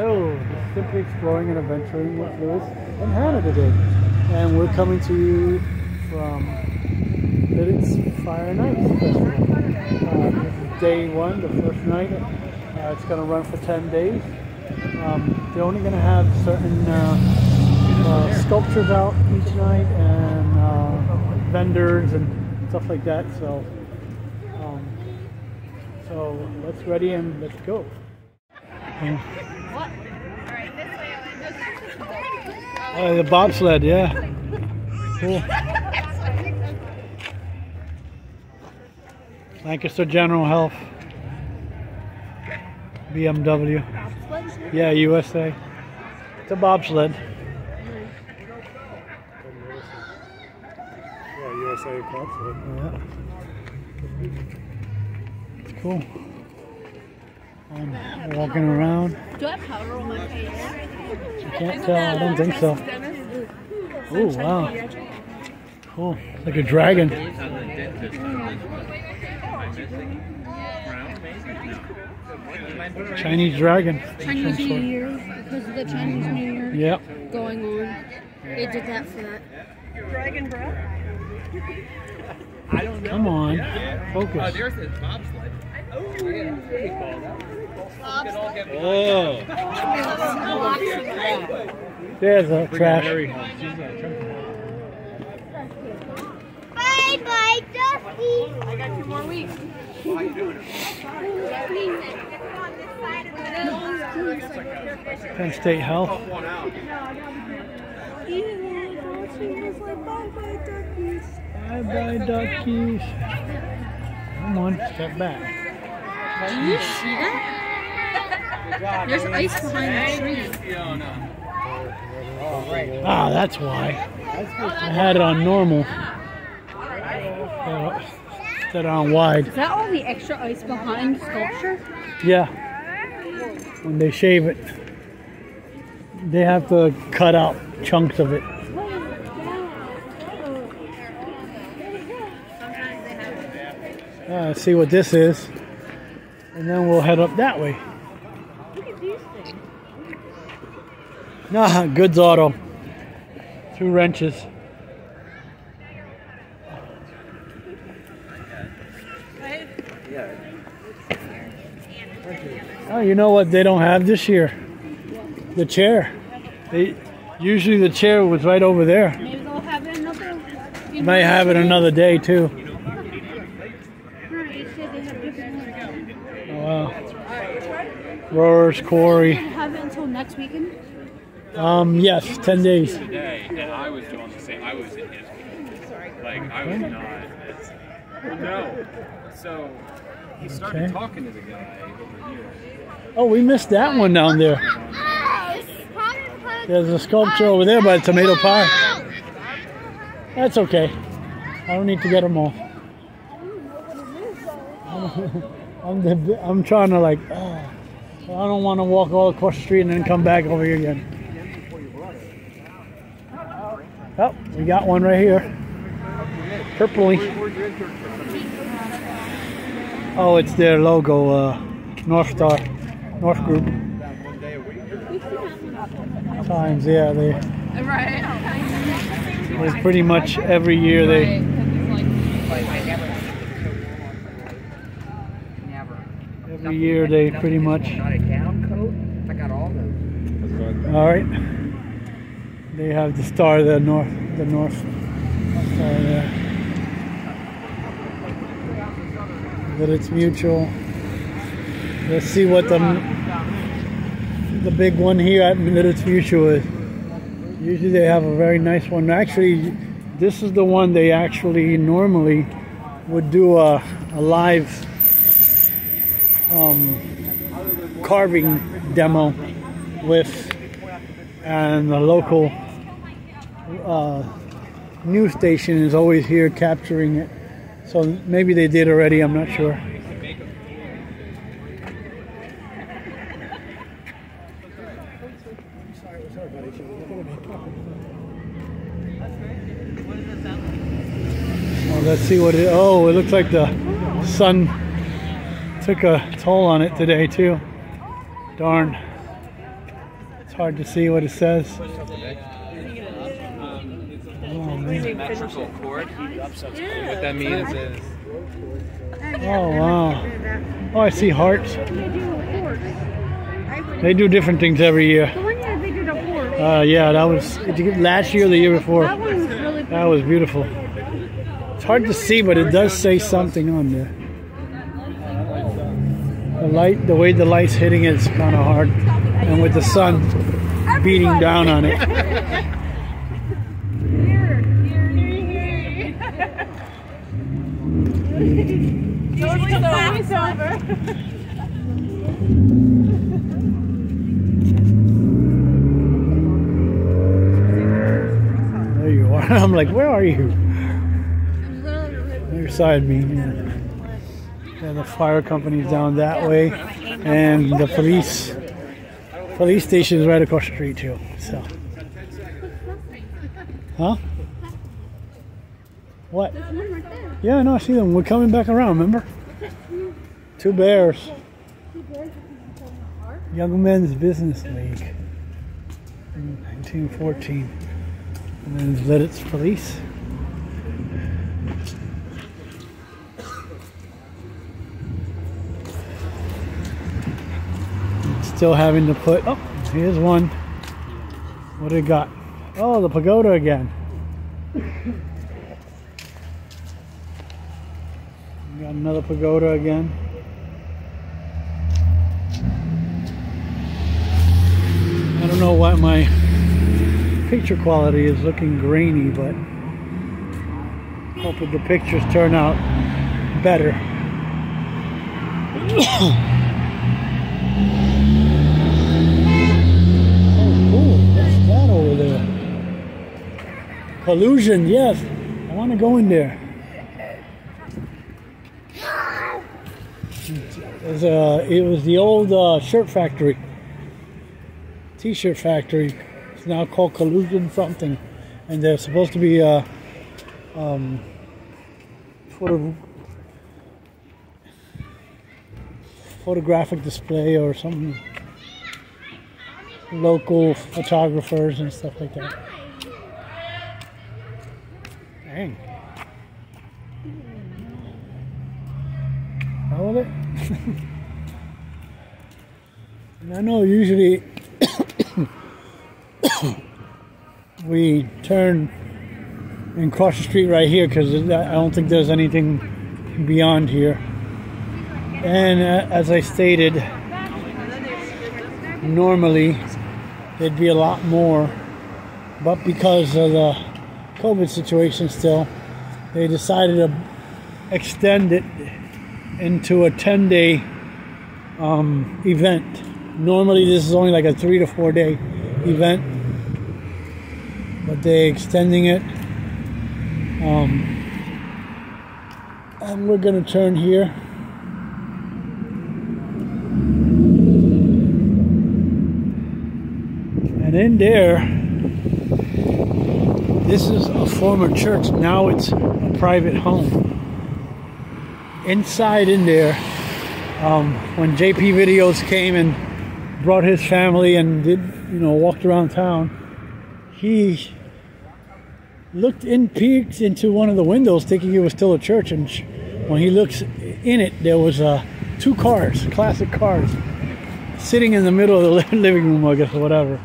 Is Simply Exploring and Adventuring with Lewis and Hannah today. And we're coming to you from Lititz Fire Nights Festival. Uh, this is day one, the first night. Uh, it's going to run for 10 days. Um, they're only going to have certain uh, uh, sculptures out each night and uh, vendors and stuff like that. So, um, so let's ready and let's go. Um, Oh, the bobsled, yeah. Cool. Lancaster General Health. BMW. Yeah, USA. It's a bobsled. Yeah, USA Club. Yeah. It's cool. I'm walking around. Do I have powder on my face? I can't tell. I don't think so. Oh, wow. Cool. Like a dragon. Chinese dragon. Chinese New. Year, because of the Chinese New Year Yep. going on. They did that for that. Dragon breath? I don't know. Come on. Oh, Focus. there's the bobsled. Oh. Oh. There's a trash. Bye bye, Dusty. I got two more weeks. Penn State Health. Bye bye, duckies. Come on, step back. Do you see that? There's ice behind the tree. Ah, that's why. I had it on normal. Uh, Instead of on wide. Is that all the extra ice behind sculpture? Yeah. When they shave it, they have to cut out chunks of it. Uh, see what this is, and then we'll head up that way. Nah, goods auto. Two wrenches. Oh, you know what they don't have this year? The chair. They usually the chair was right over there. Maybe have it another. Might have it another day too. Oh, wow. Roar's. They have it until next weekend. Um, yes, ten days. Today, and I was doing the same. I was in his. Like I was not. No. So he started Okay. talking to the guy over here. Oh, we missed that one down there. There's a sculpture over there by the tomato pie. That's okay. I don't need to get them all. I'm, the, I'm trying to like. Oh, I don't want to walk all across the street and then come back over here again. Oh, we got one right here. Purpley. Oh, it's their logo, uh, North Star, North Group. Times, yeah, they. Right. It's pretty much every year they. Every year they pretty much. Not a down coat. I got all those. All right. They have the star, the north, the north star there. But it's mutual. Let's see what the the big one here at Lititz Mutual is. Usually they have a very nice one. Actually, this is the one they actually normally would do a, a live um, carving demo with and the local uh, news station is always here capturing it. So maybe they did already, I'm not sure. Oh, let's see what it. Oh, it looks like the sun took a toll on it today too. Darn. Hard to see what it says. Oh. What that means is Oh, wow. Oh, I see hearts. They do different things every year. The one year they did a horse. Uh, yeah, that was did you get last year or the year before. That was That was beautiful. It's hard to see, but it does say something on there. The light, the way the light's hitting it is kind of hard, and with the sun beating down on it. There you are. I'm like, where are you? You're beside me. Yeah. Yeah, the fire company's down that way, and the police police station is right across the street too. So, huh? What? Yeah, no, I see them. We're coming back around. Remember? Two bears. Young Men's Business League. in 1914. And then Lititz Police. Still having to put. Oh, here's one. What do we got? Oh, the pagoda again. Got another pagoda again. I don't know why my picture quality is looking grainy, but hoping the pictures turn out better. there? Collusion, yes. I want to go in there. It was, uh, it was the old uh, shirt factory, t-shirt factory. It's now called Collusion something, and they're supposed to be uh, um, photo, photographic display or some local photographers and stuff like that. Dang. It. And I know usually we turn and cross the street right here because I don't think there's anything beyond here. And uh, as I stated, normally there'd be a lot more, but because of the COVID situation still, they decided to extend it into a 10 day um, event. Normally, this is only like a three to four day event, but they're extending it. Um, and we're going to turn here. And in there, this is a former church. Now it's a private home. Inside in there, um, when JP Videos came and brought his family and did, you know, walked around town, he looked in, peeked into one of the windows, thinking it was still a church. And when he looks in it, there was uh, two cars, classic cars, sitting in the middle of the living room, I guess, or whatever.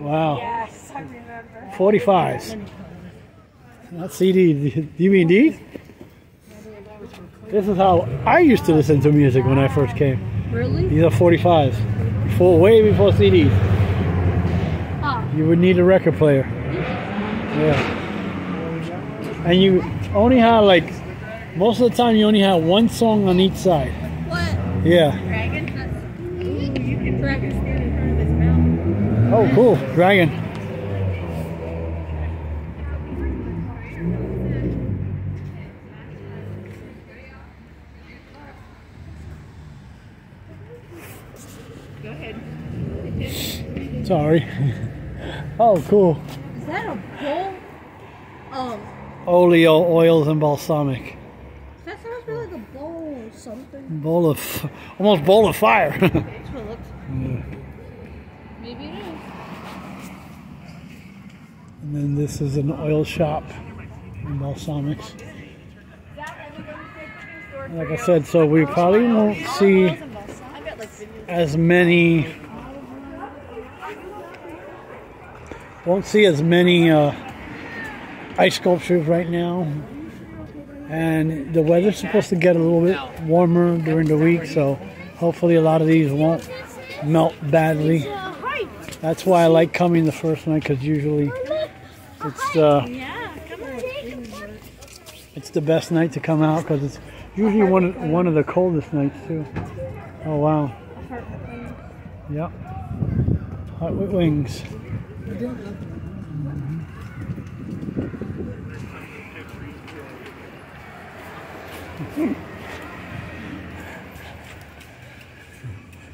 Wow. Yes, I remember. 45s. Not CD, DVD? This is how I used to listen to music when I first came. Really? These are 45s. Before, way before CDs. Ah. You would need a record player. Yeah. And you only had like, most of the time you only had one song on each side. What? Yeah. Dragon? Ooh, you can dragon stand in front of his mouth. Oh, cool. Dragon. Sorry. Oh, cool. Is that a bowl? Um, Oleo oils and balsamic. that sounds really like a bowl or something. Bowl of, almost bowl of fire. That's what it looks Maybe it is. And then this is an oil shop in Balsamics. Like I said, so we probably won't see as many won't see as many uh, ice sculptures right now. And the weather's supposed to get a little bit warmer during the week, so hopefully a lot of these won't melt badly. That's why I like coming the first night because usually it's uh, it's the best night to come out because it's usually one of, one of the coldest nights too. Oh wow. Yep. Hot with wings.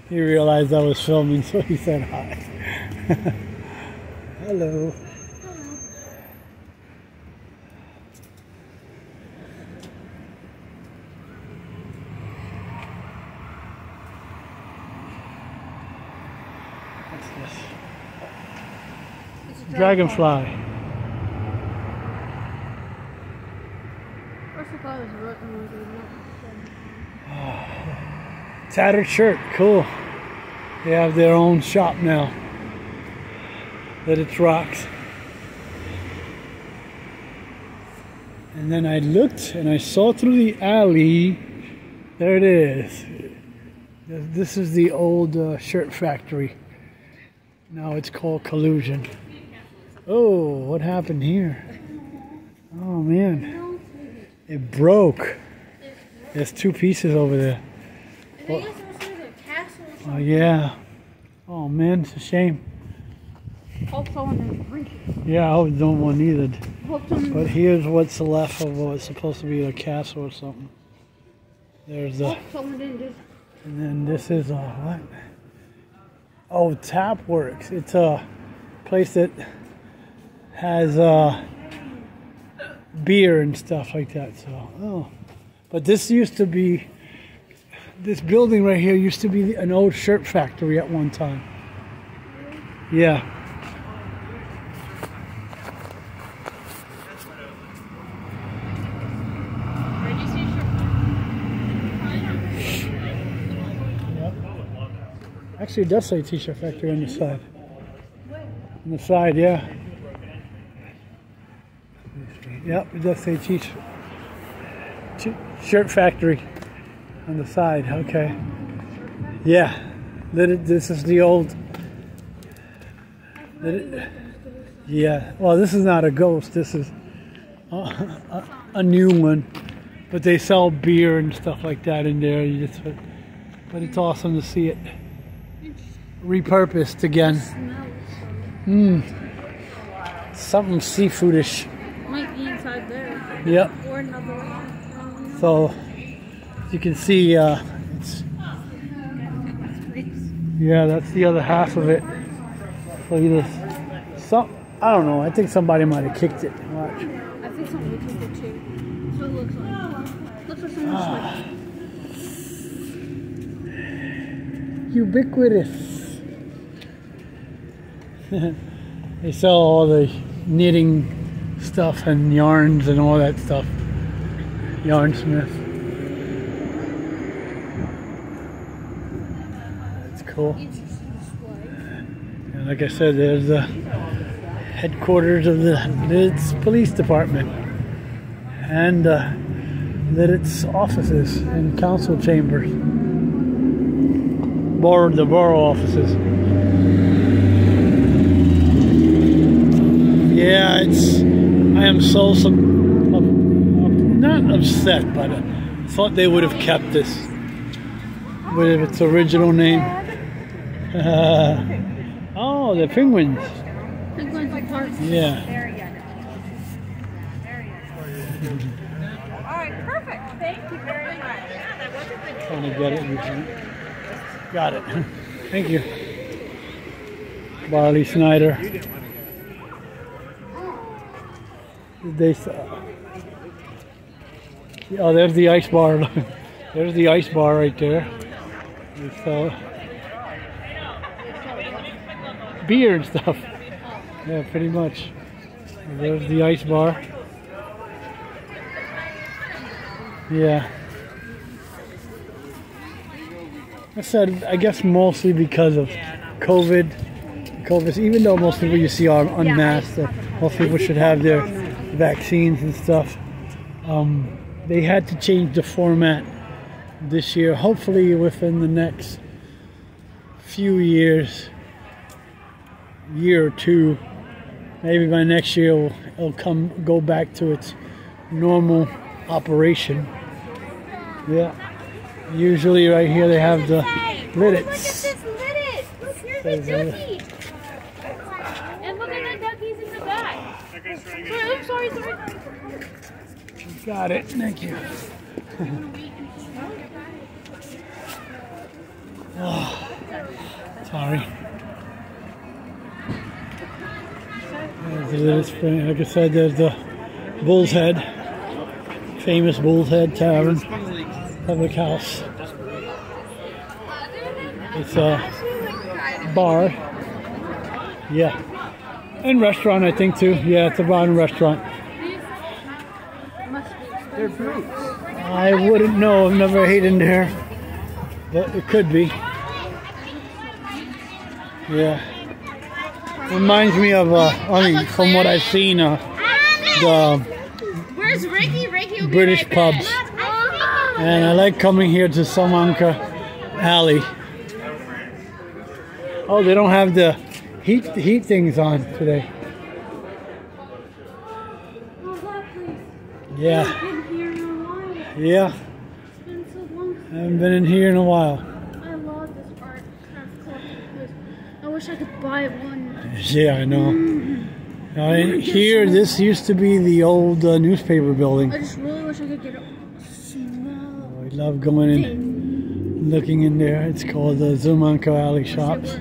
He realized I was filming, so he said hi. Hello. Dragonfly. What's the color? It's red and red. Tattered shirt, cool. They have their own shop now. That it's rocks. And then I looked and I saw through the alley. There it is. This is the old uh, shirt factory. Now it's called Collusion. Oh, what happened here? Oh man, it broke. There's two pieces over there. I think it's supposed to be a castle or Oh yeah. Oh man, it's a shame. Hope someone didn't break it. Yeah, I don't want either. Hope someone, But here's what's left of what's supposed to be a castle or something. There's the, hope someone didn't just. and then this is a what? Oh, Tap Works. It's a place that has uh, beer and stuff like that. So, oh, but this used to be. This building right here used to be an old shirt factory at one time. Yeah. Actually, it does say T-shirt factory on the side. On the side, yeah. Yep, it does say T-shirt shirt factory on the side. Okay. Yeah, this is the old. Yeah. Well, this is not a ghost. This is a, a, a new one. But they sell beer and stuff like that in there. You just, but it's awesome to see it repurposed again. Mmm. Something seafoodish. Might be inside there. Yep. So you can see, uh, it's, yeah, that's the other half of it. Look at this. Some, I don't know. I think somebody might have kicked it. Watch. I think someone kicked it too. So it looks like. Looks like someone Ah. Ubiquitous. they sell all the knitting stuff and yarns and all that stuff. Yarnsmith. That's cool. And like I said, there's the headquarters of the Lititz Police Department and uh, Lititz offices and council chambers. Borough, the borough offices. Yeah, it's. Am so some, um, not upset, but I thought they would have kept this with its original name. oh, the penguins. Penguins. Yeah. Very young. Very young. All right, perfect. Thank you very much. Yeah, that was a good Trying to get it. Got it. Thank you. Barley Snyder. They Oh, there's the ice bar. there's the ice bar right there. Sell- beer and stuff. Yeah, pretty much. There's the ice bar. Yeah. I said, I guess mostly because of COVID. COVID, even though most people you see are unmasked, uh, most people should have their vaccines and stuff. Um, they had to change the format this year. Hopefully, within the next few years, year or two, maybe by next year, it'll, it'll come go back to its normal operation. Yeah. Usually, right here, they have the Lititz. this liddit. Look, here's Says, the uh, ducky. And look at the duckies in the back. Sorry, sorry, sorry. Got it. Thank you. oh, sorry. There's the little spring. Like I said, there's the Bull's Head, famous Bull's Head Tavern, public house. It's a bar. Yeah. And restaurant, I think, too. Yeah, it's a bar and restaurant. They're brutes. I wouldn't know. I've never ate in there, but it could be. Yeah. Reminds me of, uh, I mean, from what I've seen, uh, the Where's Ricky? Ricky British right pubs. And I like coming here to Salamanca Alley. Oh, they don't have the heat heat things on today. Yeah, Been here in a while. yeah. It's been so long. I haven't been in here in a while. I love this art craft. I wish I could buy one. Yeah, I know. Uh, here, this used to be the old uh, newspaper building. I just really wish I could get a small I love going in, looking in there. It's called the Zum Anker Alley Shops.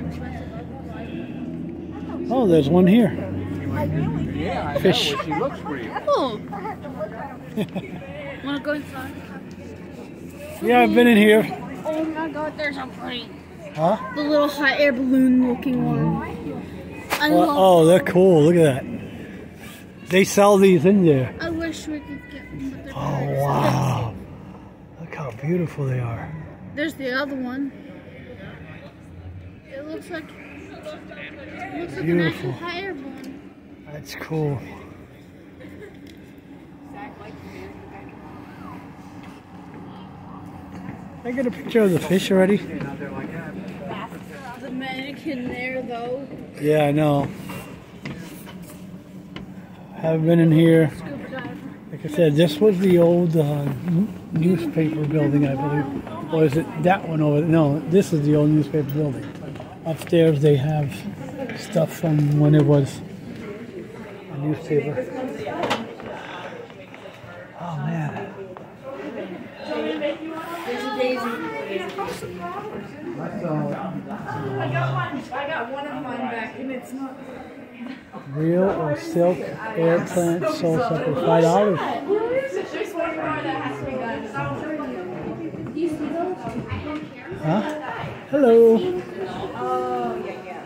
Oh, there's one here. Yeah, Fish. know. She looks pretty. Oh. Wanna go inside? Yeah, I've been in here. Oh my god, there's a plane. Huh? The little hot air balloon looking one. I Well, oh, they're cool. Look at that. They sell these in there. I wish we could get one, Oh, wow. Look how beautiful they are. There's the other one. It looks like it looks like an Beautiful. actual hot air balloon. That's cool. I got a picture of the fish already. The mannequin there though. Yeah, I know. I haven't been in here. Like I said, this was the old uh, newspaper building, I believe. Or is it that one over there? No, this is the old newspaper building. Upstairs they have stuff from when it was a newspaper. Oh man. I got one. I got one of mine back, and it's not. Real or silk air plant soul sucker, five dollars. Huh? Hello. Oh, yeah, yeah.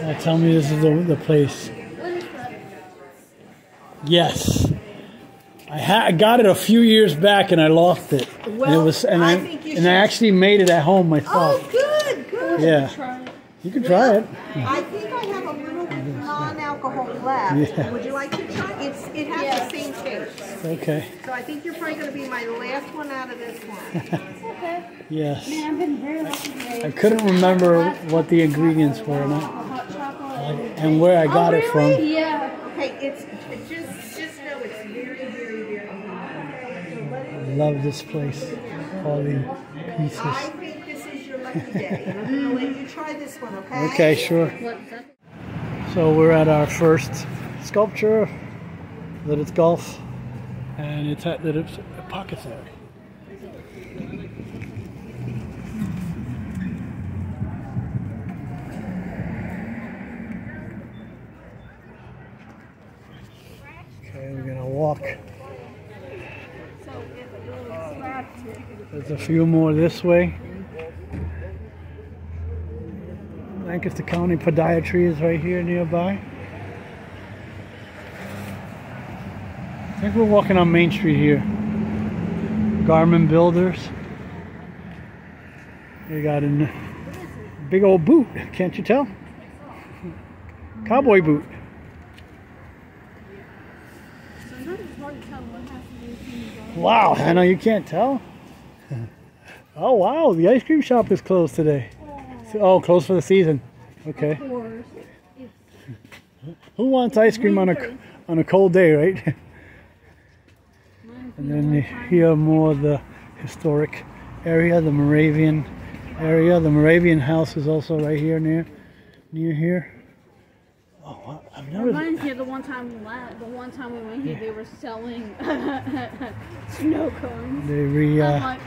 Oh, tell me this is the, the place. Yes. I, ha- I got it a few years back and I lost it. and it was and I, I think you and I actually made it at home myself. Oh, good, good. yeah. You can try it. I think I have a little non-alcohol left. Yeah. Would you like to try? It's it has the same taste. Okay. So I think you're probably going to be my last one out of this one. okay. Yes. Man, I've been very lucky today. I couldn't remember what the ingredients were and, I, and where I oh, got it from. Yeah. Okay, it's it just just know it's very very very hot. So let it- I love this place. All the pieces. I think this is your lucky day. and I'm going to let you try this one, okay? Okay, sure. So we're at our first sculpture, Lititz Golf, and it's at Lititz Apothecary. Okay, we're gonna walk. There's a few more this way. Lancaster County Podiatry is right here nearby. I think we're walking on Main Street here. Garman Builders. They got a big old boot, can't you tell? Cowboy boot. Sometimes it's hard to tell what has to do with things. Wow, Hannah, you can't tell? Oh, wow, the ice cream shop is closed today. Oh, closed for the season. Okay. Who wants ice cream on a on a cold day, right? And then hear more of the historic area, the Moravian area. The Moravian house is also right here near near here. Oh, I've never. Reminds me of the one time we the one time we went here, they were selling snow cones. They re uh, like,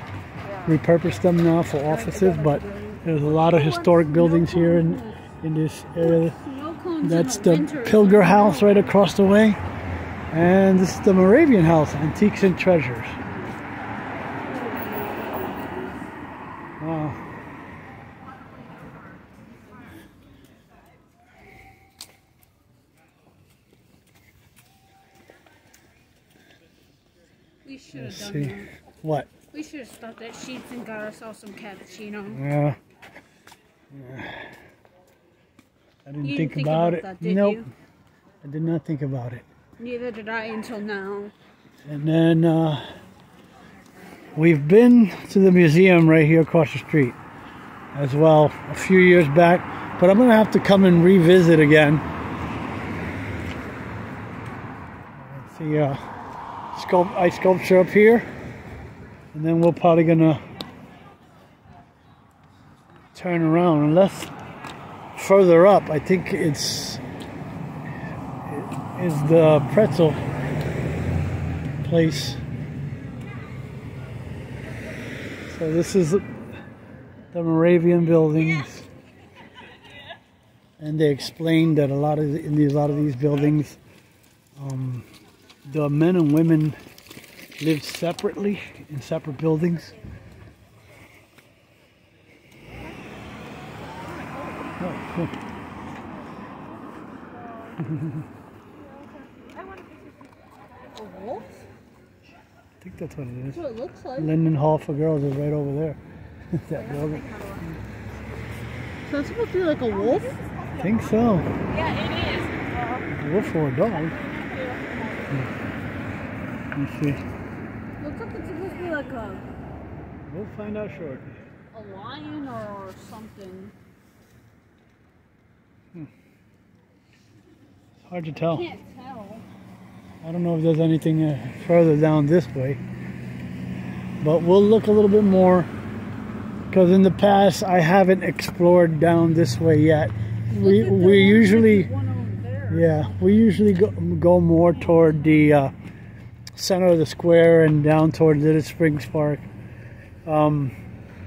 repurposed them now for offices, but there's a lot of historic buildings here in in this area. snow cones in That's the the Pilger House right across the way. And this is the Moravian House, Antiques and Treasures. Wow. We should have Let's done see. that. What? We should have stopped at Sheetz and got ourselves some cappuccino. Yeah. I didn't think, didn't think about, about it. that, nope. you? I did not think about it. Neither did I until now. And then uh, we've been to the museum right here across the street as well a few years back, but I'm gonna have to come and revisit again. See uh, sculpt ice sculpture up here, and then we're probably gonna turn around unless further up. I think it's is the pretzel place. So this is the Moravian buildings, and they explained that a lot of in these, a lot of these buildings, um, the men and women lived separately in separate buildings. Oh, cool. A wolf? I think that's what it is. That's what it looks like. Linden Hall for Girls is right over there. that building. So it's supposed to be like a wolf? I think so. Yeah, it is. Wolf or a dog. Hmm. Let me see. Looks like it's supposed to be like a, We'll find out shortly. a lion or something. It's hard to tell. I don't know if there's anything uh, further down this way. But we'll look a little bit more because in the past I haven't explored down this way yet. We we usually one over there. yeah we usually go, go more toward the uh, center of the square and down toward Lititz Springs Park. Um,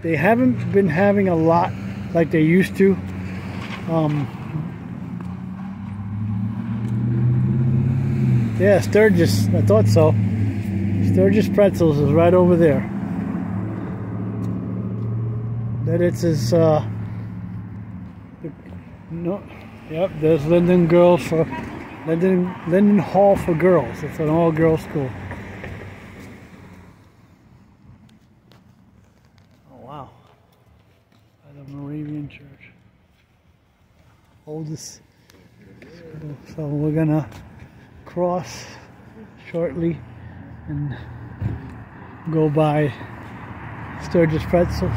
they haven't been having a lot like they used to. Um, yeah, Sturgis. I thought so. Sturgis Pretzels is right over there. That it's is uh, no, yep. There's Linden Girls for Linden Linden Hall for Girls. It's an all-girls school. Oh wow! By the Moravian Church, oldest. school. So we're gonna cross shortly and go by Sturgis Pretzels.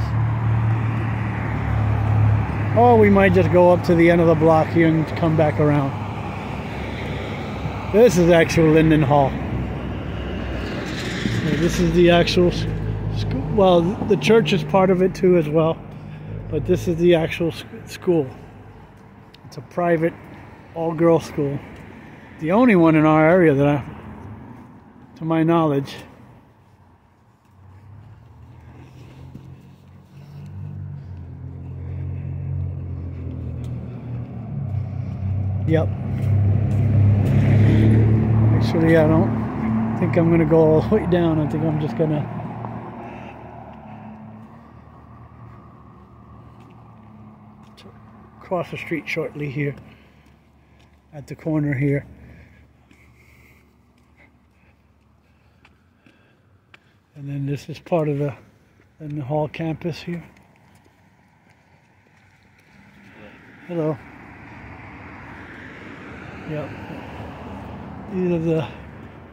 Or we might just go up to the end of the block here and come back around. This is actual Linden Hall. This is the actual school. Well, the church is part of it too as well. But this is the actual school. It's a private all-girl school the only one in our area that I, to my knowledge. Yep. Actually, I don't think I'm going to go all the way down. I think I'm just going to cross the street shortly here at the corner here. This is part of the, the hall campus here. Hello. Yep. These are the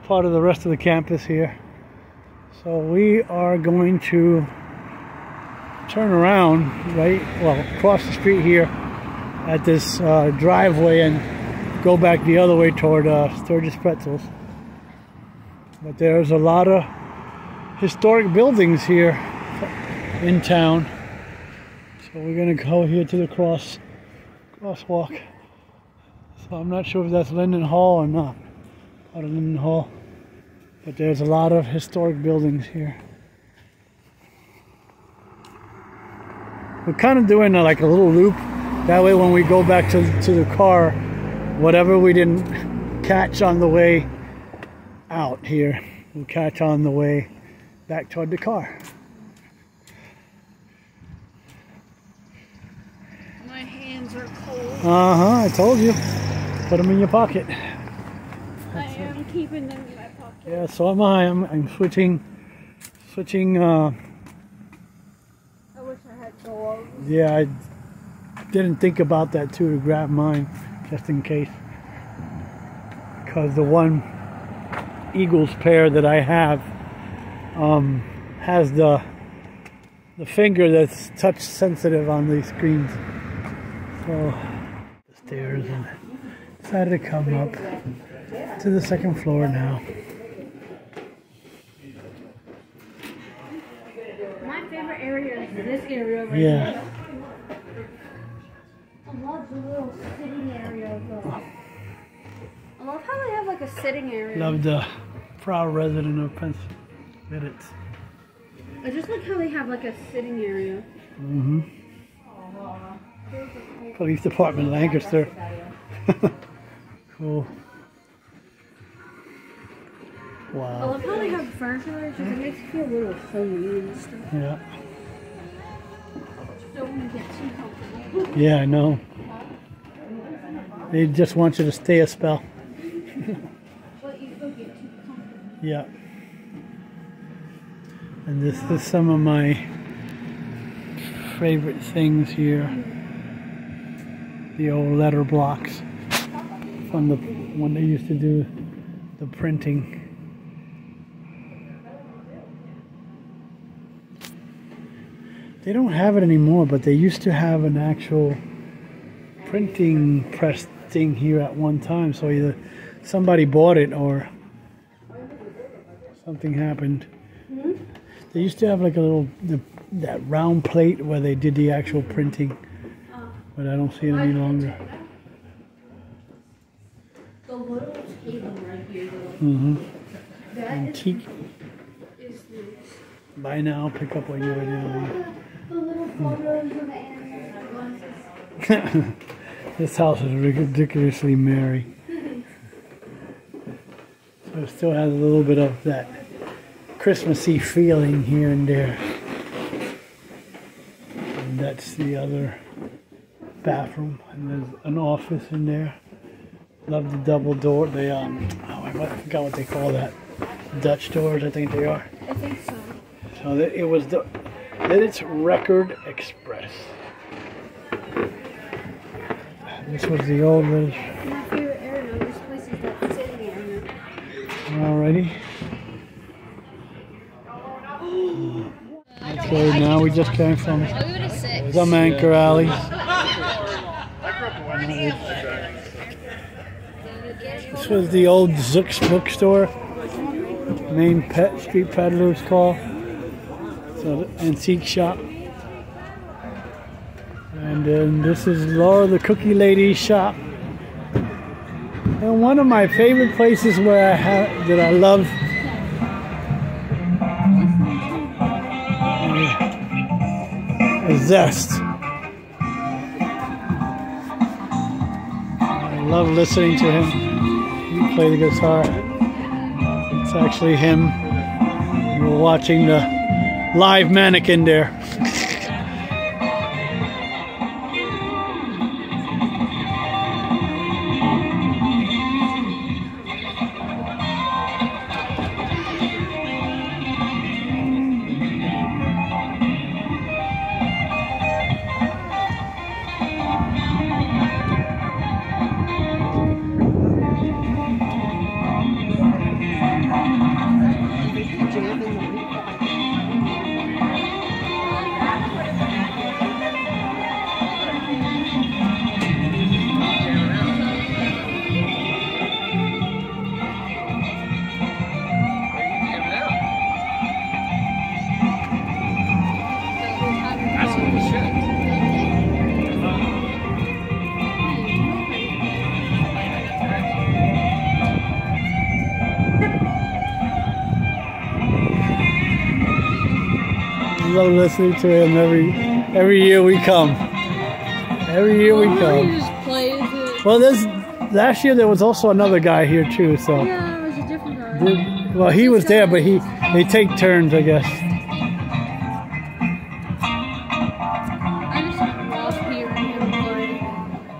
part of the rest of the campus here. So we are going to turn around, right? Well, across the street here at this uh, driveway and go back the other way toward uh, Sturgis Pretzels. But there's a lot of historic buildings here in town. So we're gonna go here to the cross crosswalk. So I'm not sure if that's Linden Hall or not. Out of Linden Hall. But there's a lot of historic buildings here. We're kind of doing a, like a little loop. That way when we go back to, to the car, whatever we didn't catch on the way out here, we'll catch on the way back toward the car. My hands are cold. Uh-huh, I told you. Put them in your pocket. I am keeping them in my pocket. Yeah, so am I. I'm, I'm switching, switching, uh, I wish I had gloves. yeah, I didn't think about that too, to grab mine, just in case. Because the one Eagles pair that I have, um, has the, the finger that's touch sensitive on these screens. So, the stairs and decided to come up to the second floor now. My favorite area is this area right Yeah. here. I love the little sitting area though. I love how they have like a sitting area. Love the proud resident of Pence I just like how they have like a sitting area. Mm-hmm. Police Department, Lancaster. cool. Wow. I love how they have furniture there because it makes you feel a little homey and stuff. Yeah. Don't get too comfortable. Yeah, I know. They just want you to stay a spell. But you still get too comfortable. Yeah. And this is some of my favorite things here. The old letter blocks from the when they used to do the printing. They don't have it anymore, but they used to have an actual printing press thing here at one time. So either somebody bought it or something happened. Hmm? They used to have like a little the, that round plate where they did the actual printing, but I don't see it any longer. The little table right here hmm is, Antique. is the, Buy now, pick up when you're to the little photos of the animals. this house is ridiculously merry. So it still has a little bit of that Christmassy feeling here and there. And that's the other bathroom, and there's an office in there. Love the double door. They um, oh, I forgot what they call that. Dutch doors, I think they are. I think so. So that it was the that it's Record Express. This was the old village. My favorite area of this place is that sitting area. Alrighty. Okay, now we just came from I'll give it a six. Zum Anker Alley. This was the old Zook's bookstore. Main pet street peddlers call. So the antique shop. And then this is Laura the Cookie Lady's shop. And one of my favorite places where I have that I love Zest. I love listening to him. He play the guitar. It's actually him. We're watching the live mannequin there. Listening to him every every year we come. Every year we come. he just plays it. Well, this last year there was also another guy here too. So, Yeah, it was a different guy. well, he was there, but he they take turns, I guess. I just love hearing him play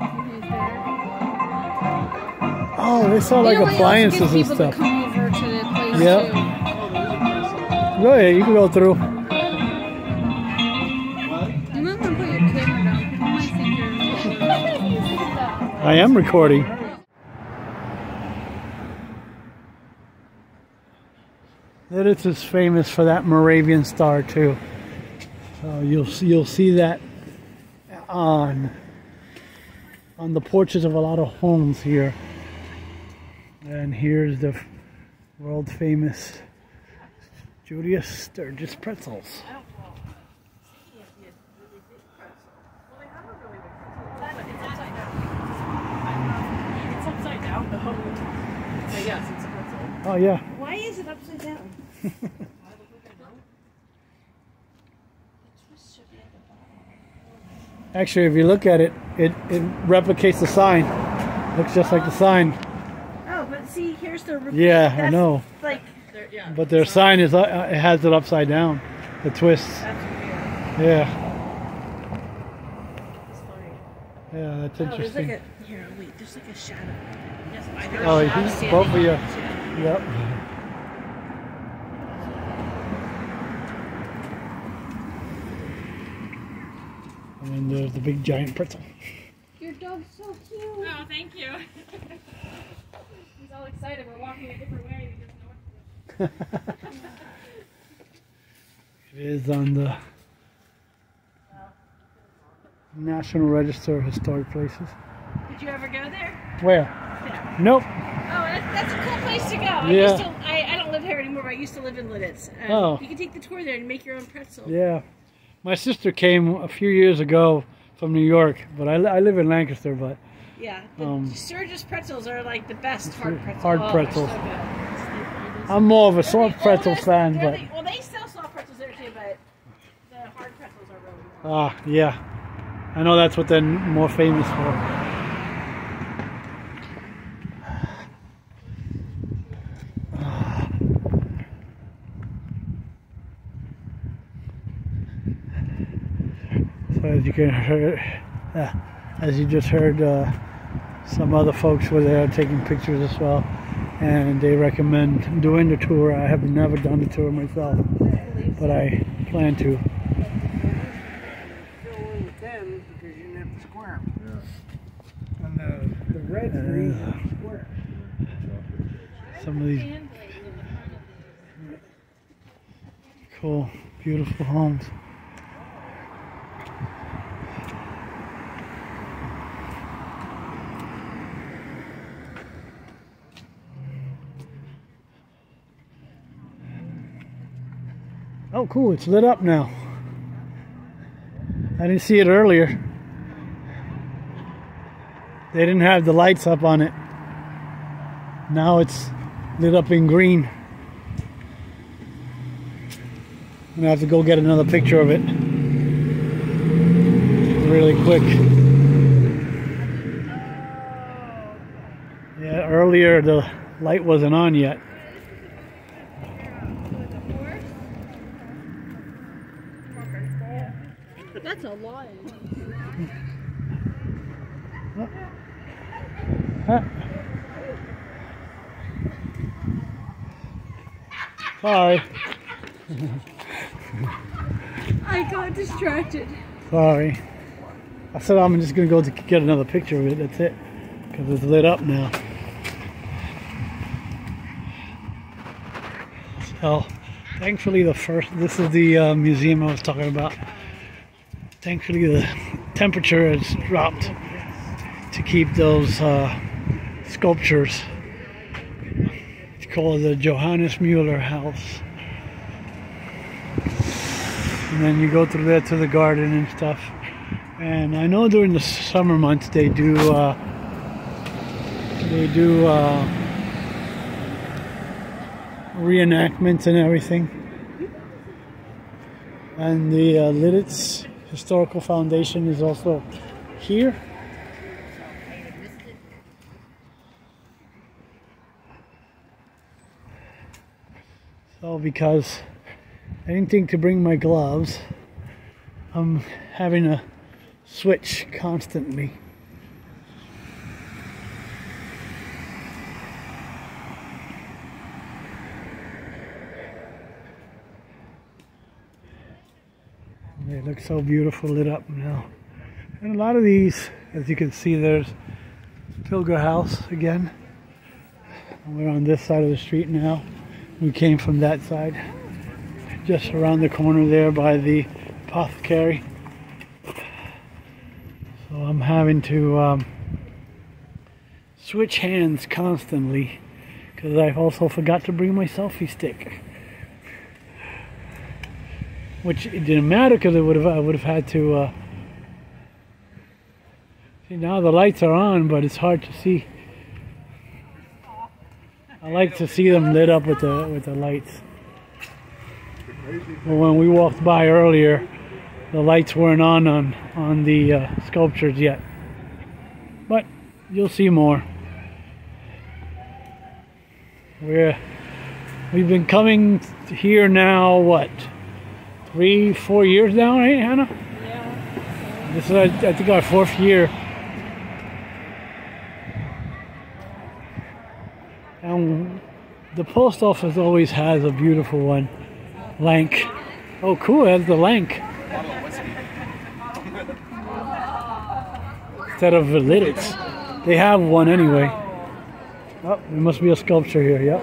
when he's there. Oh, they sell like You know, he also appliances and stuff. To come over to the place Yep. Go ahead, you can go through. I am recording. Lititz is famous for that Moravian star too. So you'll see, you'll see that on on the porches of a lot of homes here. And here's the world famous Julius Sturgis pretzels. It's upside down though. So it's a. Oh yeah. Why is it upside down? Actually, if you look at it, it, it replicates the sign. Looks just like the sign. Oh, but see, here's the. Yeah, I know. Like. Yeah. But their sign is uh, it has it upside down. The twists. That's weird. Yeah, It's funny. yeah, that's interesting. Oh, there's like a here. Wait, there's like a shadow. Yes, I know. Oh, he's standing both of you. on it. Yep. And then there's the big giant pretzel. Your dog's so cute. Oh, thank you. He's all excited. We're walking a different way. He doesn't know what to do. It is on the National Register of Historic Places. Did you ever go there? Where? Nope. Oh, that's, that's a cool place to go. I Yeah. used to. I, I don't live here anymore, but I used to live in Lititz. Um, Oh. You can take the tour there and make your own pretzel. Yeah. My sister came a few years ago from New York, but I, I live in Lancaster, but Yeah. The Um, Sturgis pretzels are like the best hard pretzels. hard oh, pretzels. So. I'm more of a They're soft pretzel oldest- fan, but the- well, they sell soft pretzels there too, but the hard pretzels are really good. ah, yeah. I know that's what they're more famous for. Can hear, uh, as you just heard, uh, some other folks were there taking pictures as well, and they recommend doing the tour. I have never done the tour myself, but I plan to. Some of these cool, beautiful homes. Oh, cool! It's lit up now. I didn't see it earlier. They didn't have the lights up on it. Now it's lit up in green. I'm gonna have to go get another picture of it really quick. Yeah, earlier the light wasn't on yet. That's a lot. Sorry, I got distracted. sorry. I said I'm just gonna go to get another picture of it. That's it, because it's lit up now. So, thankfully, the first. This is the uh, museum I was talking about. Thankfully, the temperature has dropped to keep those uh, sculptures. It's called the Johannes Mueller House. And then you go through there to the garden and stuff. And I know during the summer months they do uh, they do uh, reenactments and everything. And the uh, Lititz Historical Foundation is also here. So because I didn't think to bring my gloves, I'm having to switch constantly. They look so beautiful lit up now. And a lot of these, as you can see, there's Pilger House again. We're on this side of the street now. We came from that side. Just around the corner there by the apothecary. So I'm having to um, switch hands constantly because I also forgot to bring my selfie stick. Which didn't matter because it would have I would have had to uh, see now the lights are on but it's hard to see. I like to see them lit up with the with the lights. But when we walked by earlier, the lights weren't on on, on the uh, sculptures yet. But you'll see more. We're, we've been coming here now, what, three, four years now, right, eh, Hannah? Yeah. This is, I think, our fourth year. And the post office always has a beautiful one. Lank. Oh, cool, it has the Lank. Instead of the Lititz. They have one anyway. Oh, there must be a sculpture here, yep.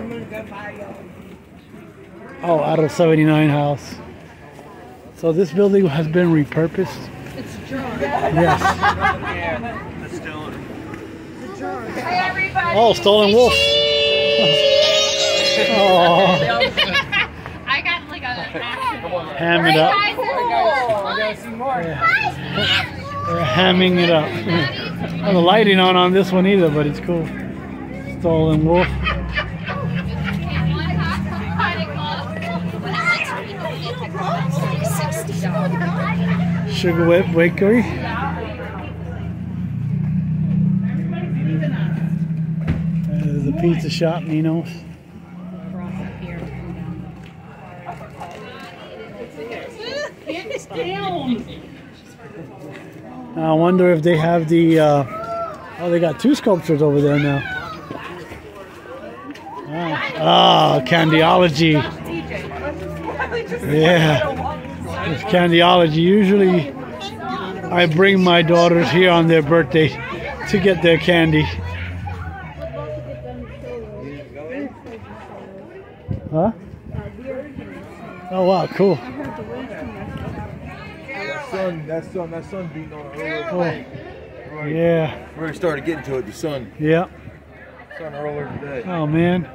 Oh, out of 79 house. So this building has been repurposed. It's John. Yes. Hey, everybody. Oh, stolen wolf. Oh, I got like a action. ham it up. Cool. They're hamming it up. Not the lighting on on this one either, but it's cool. Stolen wolf. Sugar Whip Bakery. There's a pizza shop, Nino's. I wonder if they have the. Uh, oh, they got two sculptures over there now. Ah, oh, Candyology. Yeah, it's Candyology. Usually, I bring my daughters here on their birthday to get their candy. Huh? Oh wow, cool. That sun, that sun, that sun beating on it earlier. Oh, yeah, We already started getting to it. The sun, yeah. sun earlier today. Oh man.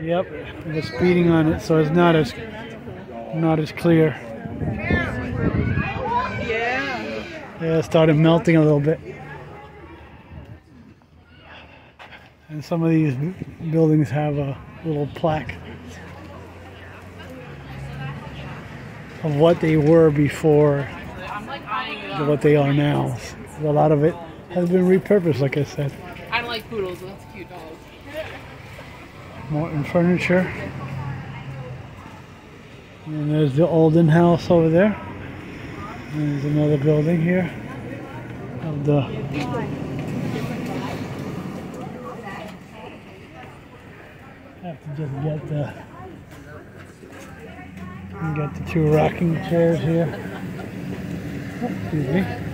Yep, it was speeding on it, so it's not as not as clear. Yeah. Yeah, it started melting a little bit. And some of these buildings have a little plaque of what they were before to what they are now. A lot of it has been repurposed, like I said. I like poodles, that's a cute dog. Morton Furniture. And there's the Alden House over there. And there's another building here of the have to just get the get the two rocking chairs here. Oh, excuse me.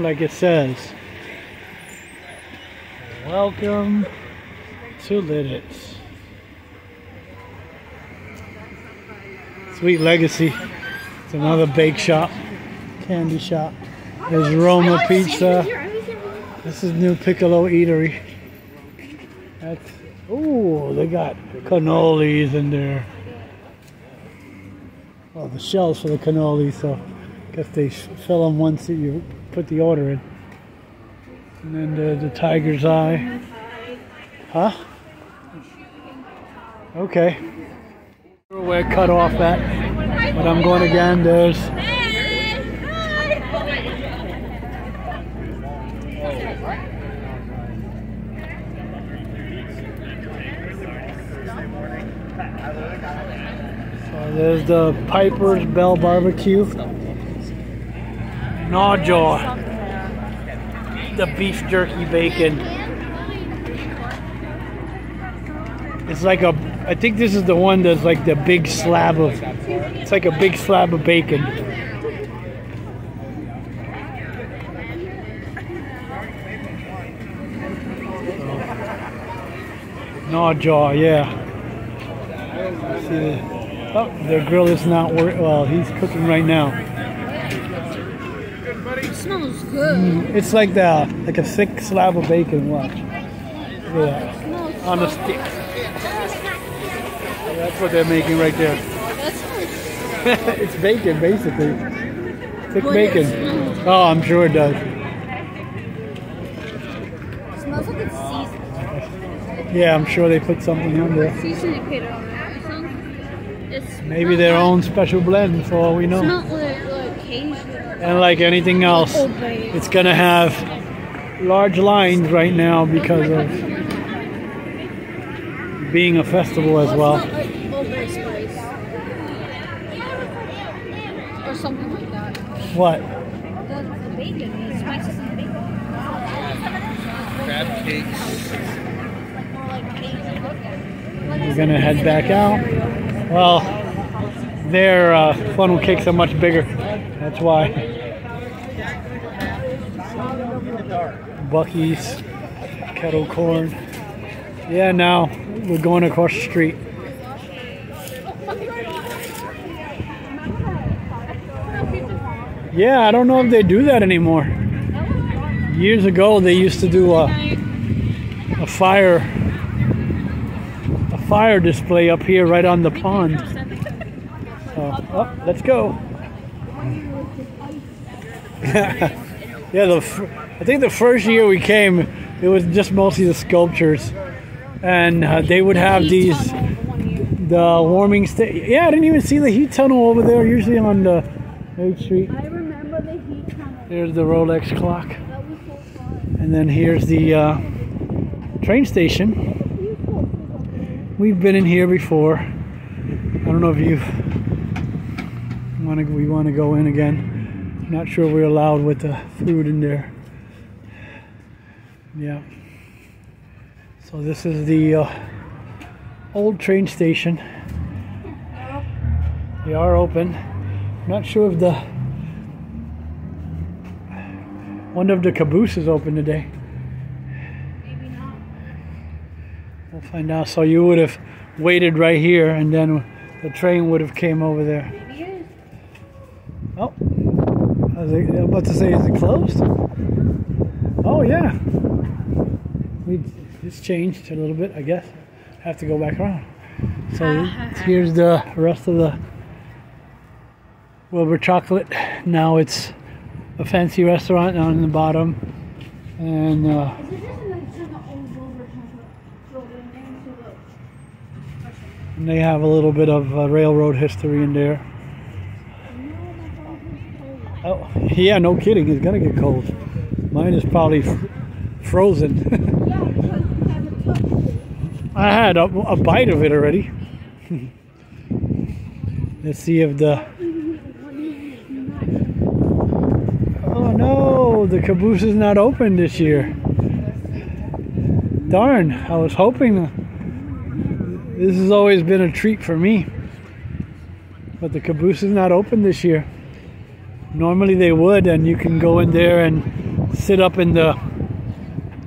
Like it says, welcome to Lititz. Sweet Legacy. It's another bake shop, candy shop. There's Roma Pizza. This is New Piccolo Eatery. That's oh, they got cannolis in there. Well, the shells for the cannolis, so I guess they fill them once you put the order in. And then there's the tiger's eye. Huh? Okay. We're cut off that, but I'm going again. There's So there's the Piper's Bell Barbecue. Gnawjaw. The beef jerky bacon. It's like a, I think this is the one that's like the big slab of, it's like a big slab of bacon. Gnawjaw, yeah. Oh, the- Oh, their grill is not working. Well, he's cooking right now. Good. It's like the like a thick slab of bacon. Watch. Yeah, on a stick. That's what they're making right there. It's bacon, basically. Thick bacon. Oh, I'm sure it does. Smells like it's seasoned. Yeah, I'm sure they put something on there. Seasoning paid on it. It sounds- It's Maybe their own special blend for all we It's know. Not like, like Cajun. And like anything else, it's gonna have large lines right now because of being a festival as well. not like Old Bay spice. Or something like that. What? The, the bacon, the spices in the bacon. Crab cakes. More like Cajun. We're gonna head back out. Well, their uh, funnel cakes are much bigger. That's why. Bucky's, kettle corn. Yeah, now we're going across the street. Yeah, I don't know if they do that anymore. Years ago, they used to do a, a fire a fire display up here right on the pond. So, oh, let's go. yeah, the I think the first year we came, it was just mostly the sculptures, and uh, they would have these the warming sta Yeah, I didn't even see the heat tunnel over there. Usually on the 8th Street. I remember the heat tunnel. There's the Rolex clock, That was so fun. and then here's the uh, train station. We've been in here before. I don't know if you want to. We want to go in again. Not sure we're allowed with the food in there. Yeah. So this is the uh, old train station. They are open. Not sure if the one of the caboose is open today. Maybe not. We'll find out. So you would have waited right here, and then the train would have came over there. Maybe it is. Oh, I was about to say, is it closed? Oh yeah. We it's changed a little bit, I guess. I Have to go back around. So here's the rest of the Wilbur Chocolate. Now it's a fancy restaurant down in the bottom, and uh, Is it just like just the old Wilbur chocolate building into the and they have a little bit of uh, railroad history in there. Oh, yeah, no kidding. It's gonna get cold. Mine is probably f- frozen. Yeah, because you haven't touched it. I had a, a bite of it already. Let's see if the. Oh no, the caboose is not open this year. Darn, I was hoping. This has always been a treat for me. But the caboose is not open this year. Normally they would, and you can go in there and sit up in the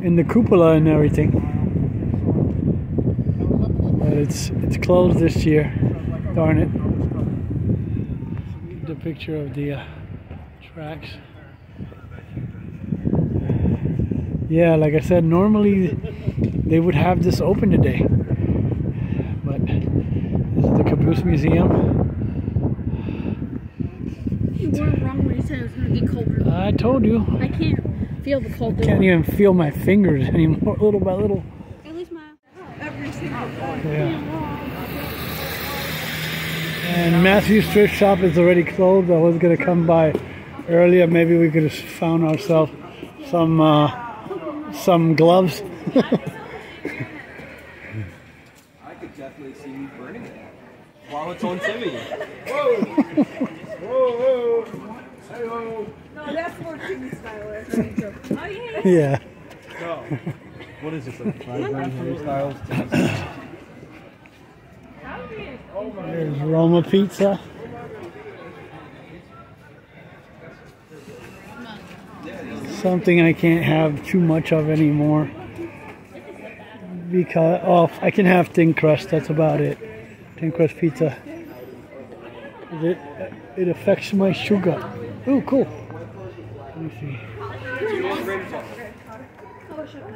in the cupola and everything. It's it's closed this year. Darn it. The picture of the uh, tracks. Yeah, like I said, normally they would have this open today. But this is the Caboose Museum. You were wrong when you said it was going to get colder. I told you. I can't feel the cold. I Can't even feel my fingers anymore, little by little. At least my. Yeah. And Matthew's thrift shop is already closed. I was gonna come by earlier. Maybe we could have found ourselves some uh, some gloves. I could definitely see you burning it while it's on Timmy. No, that's more Timmy style. that's what I'm. Oh, yeah. yeah. What is this? Like five grand hairstyles? There's Roma Pizza. Something I can't have too much of anymore. Because oh, I can have thin crust. That's about it. Thin crust pizza. It it affects my sugar. Oh, cool. Let me see.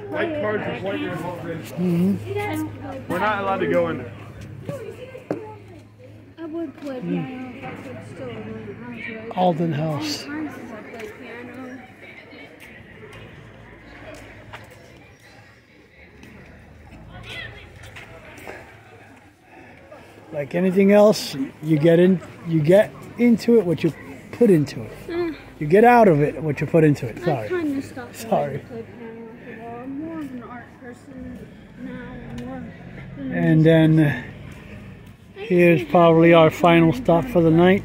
White cards white mm-hmm. We're not allowed to go in there. I would play piano if I could still learn how to. Alden House. I. Like anything else, you get in, you get into it what you put into it. Eh, You get out of it what you put into it. I Sorry. kind of stopped Sorry. to play piano after a while. I'm more of an art person now. And then uh, here's probably our final stop for the night.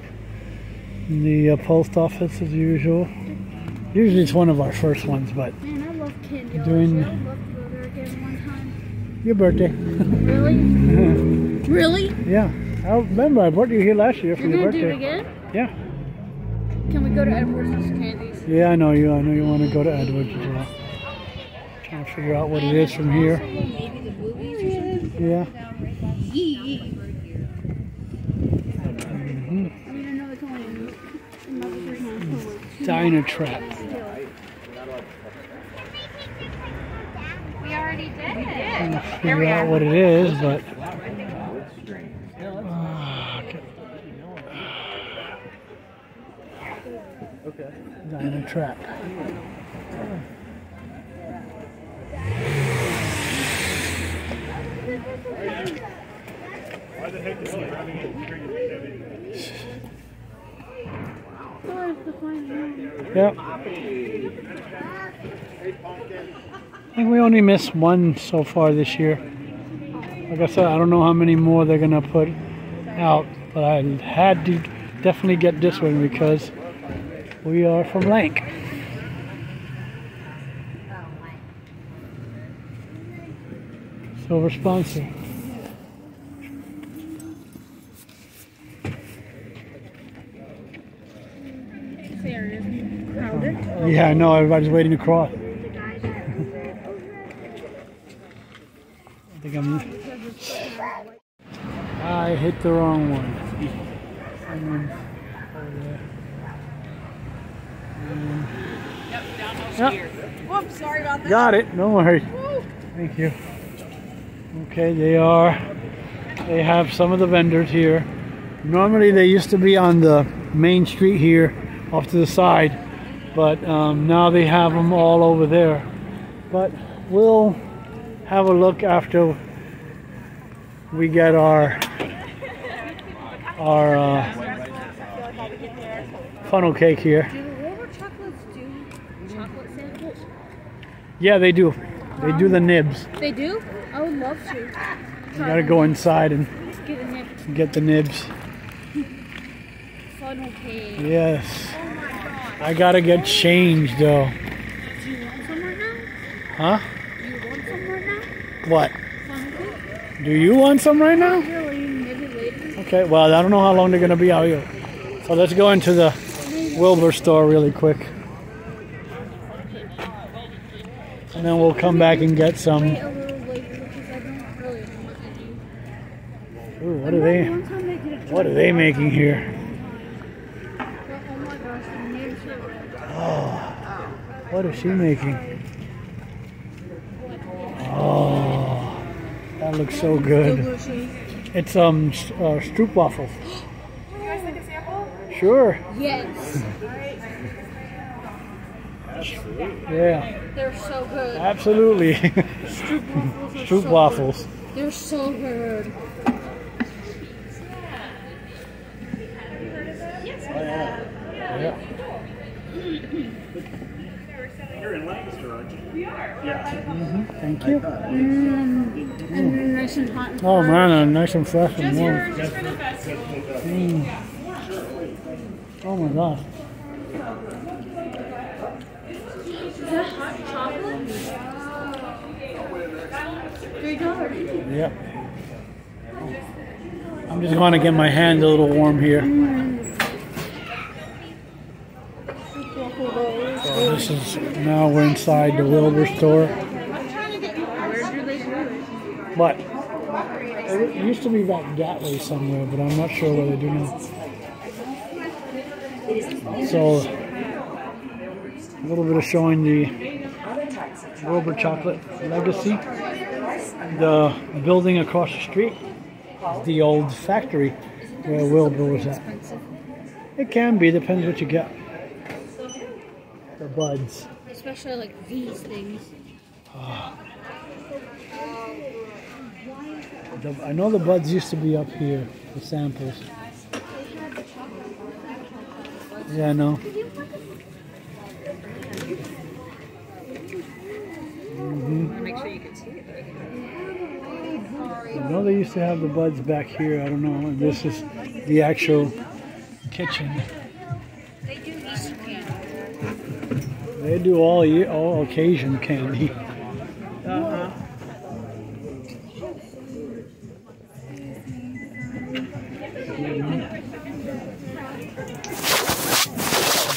The uh, post office as usual. Usually it's one of our first ones, but Man, I love candy. Doing- I'd love to again one time. your birthday. Really? really? yeah. I remember I brought you here last year for You're your gonna do it birthday. again? Yeah. Can we go to Edwards Candies? Yeah, I know you. I know you want to go to Edwards as well. Trying to figure out what it is from here. Maybe the movies or something. Yeah. Yee. Mhm. I mean, I know it's only another three months forward. Diner Trap. We already did. We Trying did. to figure out what it is, but. Okay. Diner Trap. Yep. I think we only missed one so far this year. Like I said, I don't know how many more they're gonna put out, but I had to definitely get this one because we are from Lank. Silver sponsor. Yeah, I know. Everybody's waiting to cross. I think I'm. I hit the wrong one. Someone's over there. Um, yep. Whoops, sorry about that. Got it. No worries. Thank you. Okay, they are. They have some of the vendors here. Normally, they used to be on the main street here, off to the side, but um, now they have them all over there. But we'll have a look after we get our our uh, funnel cake here. Do Rover chocolates do chocolate samples? Yeah, they do. They do the nibs. They do? I would love to. You gotta go inside and Get get the nibs. Funnel cake. Yes. I gotta get changed though. Do you want some right now? Huh? Do you want some right now? What? Do you want some right now? Okay, well, I don't know how long they're gonna be out here. So let's go into the Wilbur store really quick. And then we'll come back and get some. Ooh, what are they? What are they making here? Oh my gosh, the names are Oh, what is she making? Oh, that looks so good. It's um uh, stroopwafels. You guys like a sample? Sure. Yes, Yeah. they're so good. Absolutely. Stroop waffles are Stroop so waffles. good. They're so good. Yeah. You're in Lancaster, aren't you? Thank you. Mm, and nice and hot. And Oh fresh. man, uh, nice and fresh and warm. Just for the festival. Mm. Oh my gosh. Is that hot chocolate? Three dollars. Yep. I'm just going to get my hand a little warm here. This is now we're inside the Wilbur store. But it used to be back Gatway somewhere, but I'm not sure where they do now. So a little bit of showing the Wilbur Chocolate Legacy. The building across the street the old factory where Wilbur was at. It can be, depends what you get. The buds. Especially like these things. The, I know the buds used to be up here, the samples. Yeah, I know. Mm-hmm. Make sure you can see it. I know they used to have the buds back here. I don't know. And this is the actual kitchen. They do all year, all occasion candy.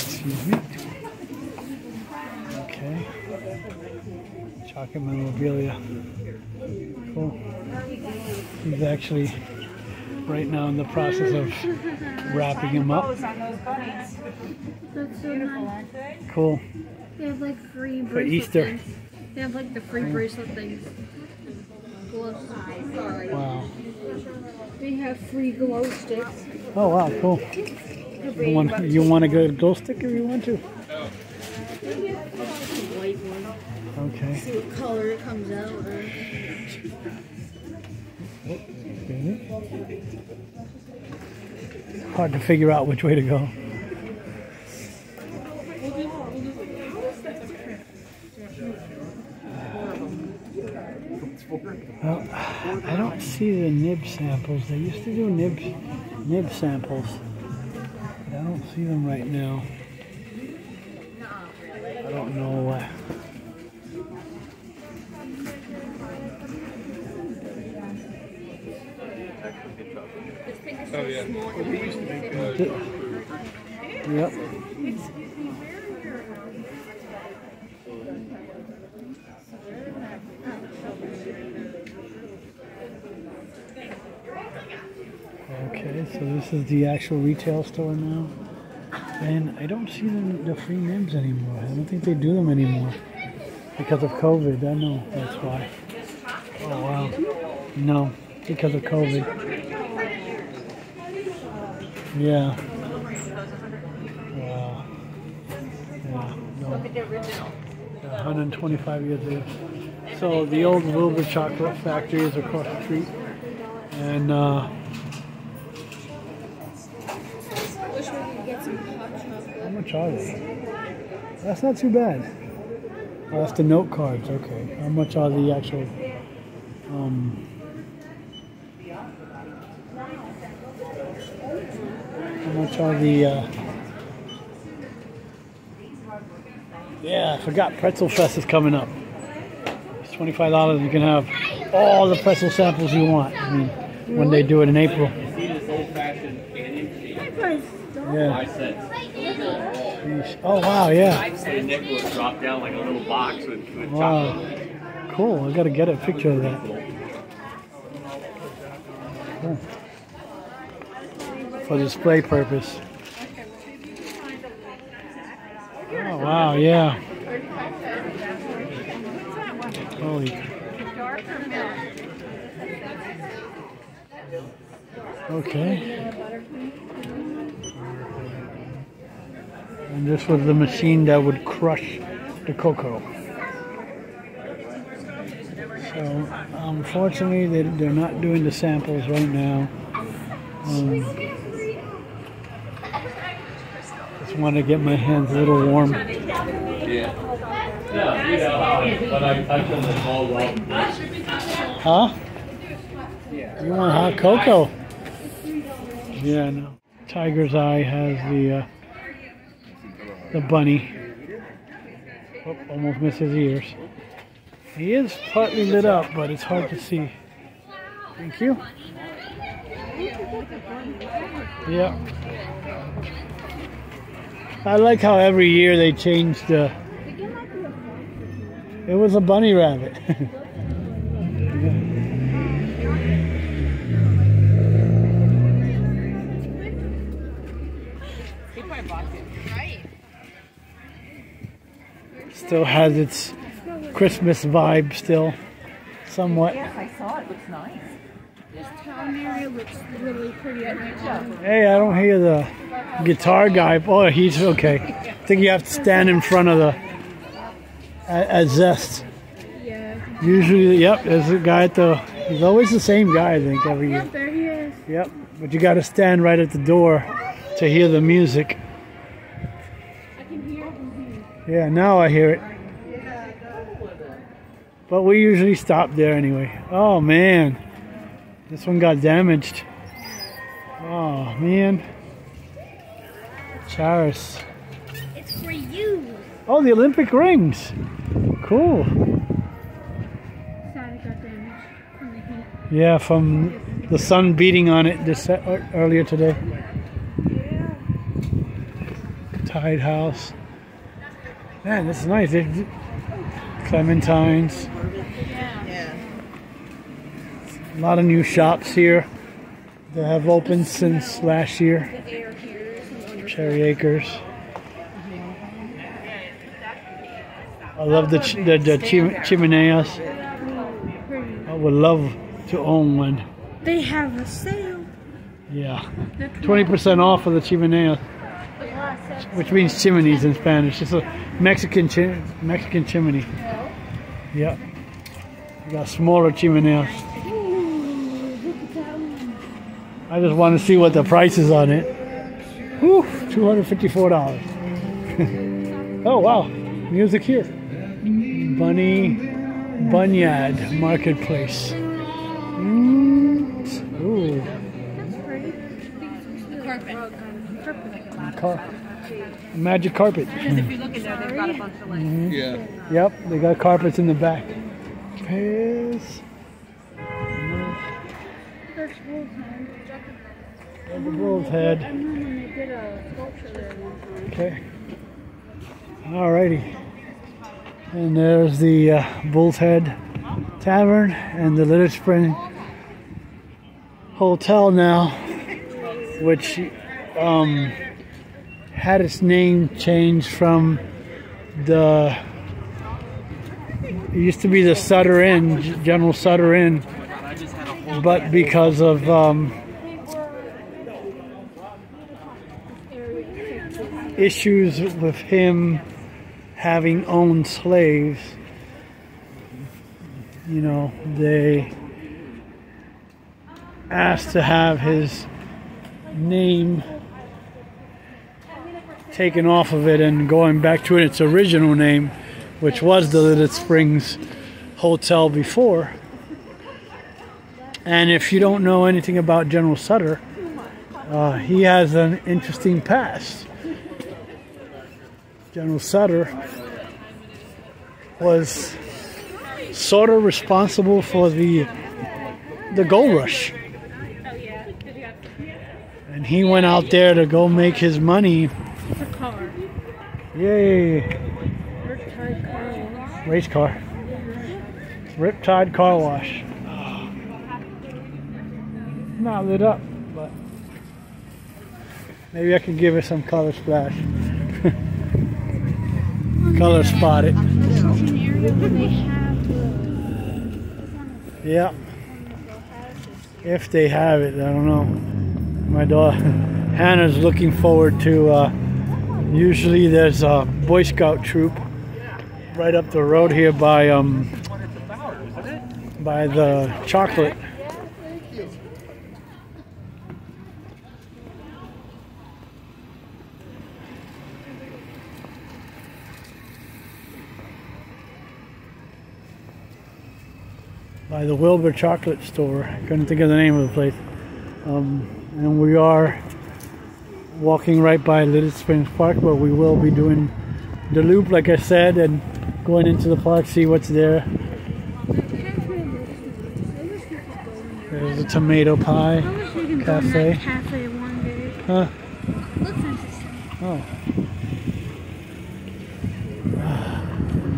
Excuse me. Okay. Chocolate memorabilia. Cool. He's actually right now in the process of wrapping him up. Clothes on those bunnies. That's so nice. Cool. They have like free bracelet Easter. things. They have like the free oh. bracelet things. Gloves. Sorry. Wow. They have free glow sticks. Oh wow, cool. You want you want to go glow stick if you want to? Okay. See what color it comes out. Or... Oh, Hard to figure out which way to go. Well, I don't see the nib samples. They used to do nib nib samples. But I don't see them right now. I don't know why. Oh yeah. Yep. Okay, so this is the actual retail store now. And I don't see the, the free nibs anymore. I don't think they do them anymore. Because of COVID, I know that's why. Oh wow. No, because of COVID. Yeah. Wow. Yeah. No. Look at the original. 125 years old. So the old Wilbur Chocolate Factory is across the street, and uh, Wish we could get some hot how chocolate. much are they? That's not too bad. Oh, that's the note cards. Okay. How much are the actual? Um, how much are the? Uh, yeah, I forgot. Pretzel Fest is coming up. It's twenty-five dollars. You can have all the pretzel samples you want. I mean, when they do it in April. See this old fashioned candy machine? Yeah. Five cents. Sheesh. Oh wow, yeah. The nickel would drop down like a little box with, with Wow. chocolate. Cool. I gotta get a picture of that. Cool. For display purpose. Oh wow, yeah. Holy. Okay. And this was the machine that would crush the cocoa. So, unfortunately, they, they're not doing the samples right now. Um, just want to get my hands a little warm. Yeah. Yeah, you know, but I, I've done this all well. Huh? You want hot cocoa? Yeah, no. Tiger's Eye has the uh, the bunny. Oh, almost missed his ears. He is partly lit up, but it's hard to see. Thank you. Yeah. I like how every year they change the. It was a bunny rabbit. still has its Christmas vibe still, somewhat. Yes, I saw it. Looks nice. This town area looks really pretty at night. Hey, I don't hear the guitar guy. Oh, he's okay. I think you have to stand in front of the at, at Zest. Yeah. Usually, yep, there's a guy at the. He's always the same guy, I think, every year. Yep, there he is. Yep, but you got to stand right at the door to hear the music. Yeah, now I hear it. But we usually stop there anyway. Oh man, this one got damaged. Oh man, Charis. It's for you. Oh, the Olympic rings. Cool. Sad it got damaged from the heat. Yeah, from the sun beating on it this uh, earlier today. Tide House. Man, this is nice. Clementines. A lot of new shops here that have opened since last year. Cherry Acres. I love the ch- the, the chim- chimeneas. I would love to own one. They have a sale. Yeah, twenty percent off of the chimenea, which means chimneys in Spanish. It's a Mexican chi- Mexican chimney. Yeah. Got smaller chimeneas. I just want to see what the price is on it. Whew, two hundred fifty-four dollars. oh wow, music here. Bunny Bunyad Marketplace. Mm, Ooh. Carpet. Carpet. Car- magic carpet. If you look in there, they've got a bunch of like. Yeah. Yep, they got carpets in the back. Pairs. There's Wolf's The bull's head. I remember when they did a sculpture there one time. Okay. Alrighty. And there's the uh, Bull's Head Tavern and the Little Spring Hotel now, which um, had its name changed from the. It used to be the Sutter Inn, General Sutter Inn, but because of um, issues with him having owned slaves, you know, they asked to have his name taken off of it and going back to its original name, which was the Lititz Springs Hotel before. And if you don't know anything about General Sutter, uh, he has an interesting past. General Sutter was sort of responsible for the the gold rush. And he went out there to go make his money. Yay! Riptide car. Race car. Riptide car wash. Not lit up, but maybe I can give it some color splash. color spot it. Yeah. If they have it, I don't know. My daughter Hannah's looking forward to. Uh, usually, there's a Boy Scout troop right up the road here by um by the chocolate. By the Wilbur Chocolate Store. I couldn't think of the name of the place. Um, and we are walking right by Lititz Springs Park, but we will be doing the loop, like I said, and going into the park, see what's there. There's a tomato pie cafe. cafe one day. Huh? Oh.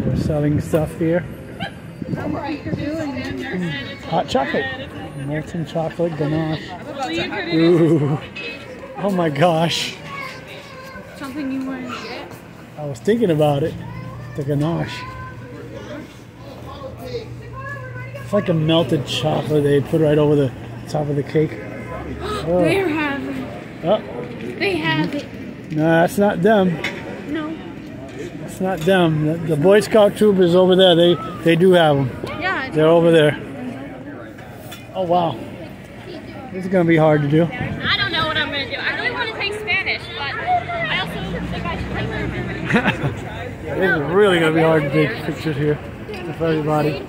They're selling stuff here. Hot chocolate. Molten chocolate ganache. Ooh. Oh my gosh. Something you want to get? I was thinking about it. The ganache. It's like a melted chocolate they put right over the top of the cake. Oh, They're having. oh. They have it. no, that's not them. No. It's not them. The, the Boy Scout troop is over there. They they do have them. Yeah. They're over there. Oh wow. This is gonna be hard to do. I don't know what I'm going to do. I really want to take Spanish, but I also think I should take German. Is really gonna be hard to take pictures here with everybody.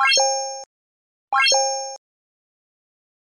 ピッ!